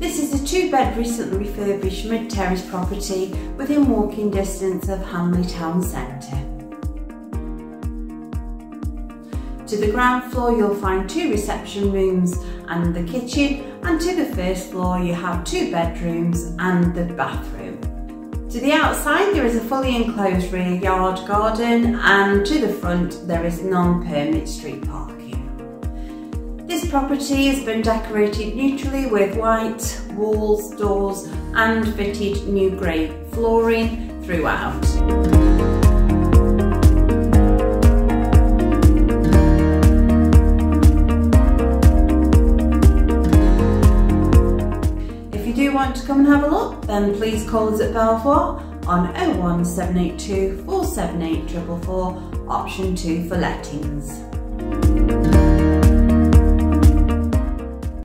This is a two bed recently refurbished mid terrace property within walking distance of Hanley Town Centre. To the ground floor you'll find two reception rooms and the kitchen and to the first floor you have two bedrooms and the bathroom. To the outside there is a fully enclosed rear yard garden and to the front there is non-permit street parking. Property has been decorated neutrally with white walls, doors and fitted new grey flooring throughout. If you do want to come and have a look, then please call us at Belvoir on 01782 478 444, option 2 for lettings.